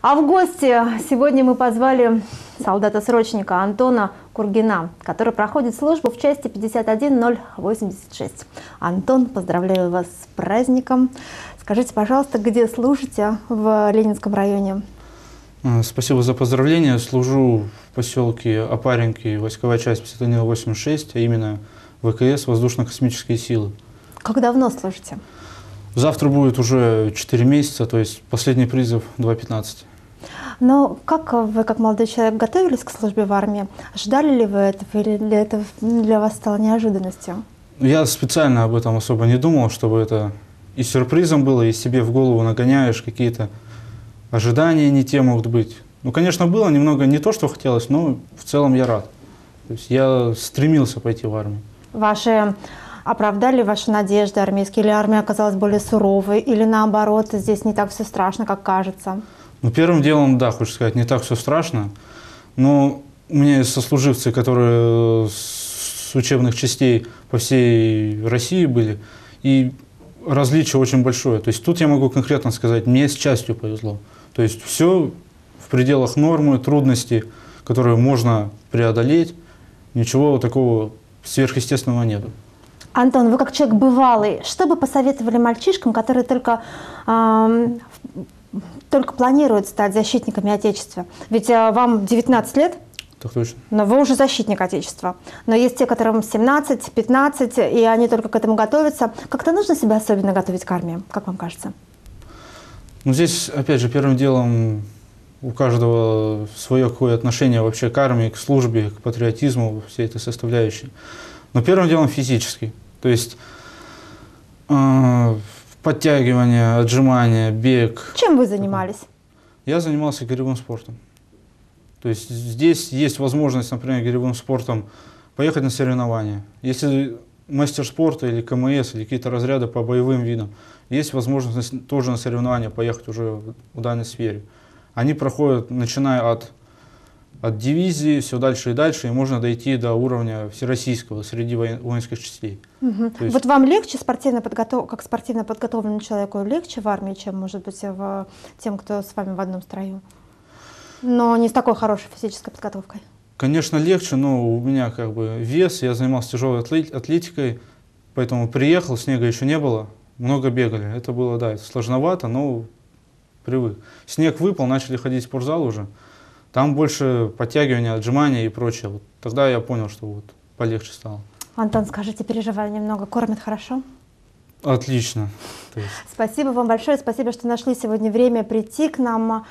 А в гости сегодня мы позвали солдата-срочника Антона Кургина, который проходит службу в части 51086. Антон, поздравляю вас с праздником. Скажите, пожалуйста, где служите в Ленинском районе? А, спасибо за поздравление. Служу в поселке Опаренки, войсковая часть 51086, а именно ВКС, Воздушно-космические силы. Как давно служите? Завтра будет уже 4 месяца, то есть последний призыв 2.15. Но как вы, как молодой человек, готовились к службе в армии? Ожидали ли вы этого или для, этого, для вас стало неожиданностью? Я специально об этом особо не думал, чтобы это и сюрпризом было, и себе в голову нагоняешь какие-то ожидания не те могут быть. Ну, конечно, было немного не то, что хотелось, но в целом я рад. То есть я стремился пойти в армию. Ваши оправдали ваши надежды армейские, или армия оказалась более суровой, или наоборот, здесь не так все страшно, как кажется? Ну, первым делом, да, хочешь сказать, не так все страшно, но у меня есть сослуживцы, которые с учебных частей по всей России были, и различие очень большое. То есть тут я могу конкретно сказать, мне с частью повезло. То есть все в пределах нормы, трудности, которые можно преодолеть, ничего такого сверхъестественного нету. Антон, вы как человек бывалый, что бы посоветовали мальчишкам, которые только, э, только планируют стать защитниками Отечества? Ведь э, вам 19 лет, так точно. Но вы уже защитник Отечества. Но есть те, которым 17, 15, и они только к этому готовятся. Как-то нужно себя особенно готовить к армии, как вам кажется? Ну, здесь, опять же, первым делом у каждого свое какое отношение вообще к армии, к службе, к патриотизму, всей этой составляющей. Но первым делом физический. То есть э, подтягивание, отжимание, бег. Чем вы занимались? Я занимался гиревым спортом. То есть здесь есть возможность, например, гиревым спортом поехать на соревнования. Если мастер спорта или КМС, или какие-то разряды по боевым видам, есть возможность тоже на соревнования поехать уже в данной сфере. Они проходят, начиная от от дивизии все дальше и дальше, и можно дойти до уровня всероссийского среди воинских частей. Угу. есть... Вот вам легче спортивно подготов... как спортивно подготовленному человеку легче в армии, чем, может быть, в... тем, кто с вами в одном строю? Но не с такой хорошей физической подготовкой. Конечно, легче, но у меня как бы вес, я занимался тяжелой атлетикой, поэтому приехал, снега еще не было, много бегали. Это было, да, сложновато, но привык. Снег выпал, начали ходить в спортзал уже. Там больше подтягивания, отжимания и прочее. Вот тогда я понял, что вот полегче стало. Антон, скажите, переживали немного, кормят хорошо? Отлично. Спасибо вам большое, спасибо, что нашли сегодня время прийти к нам.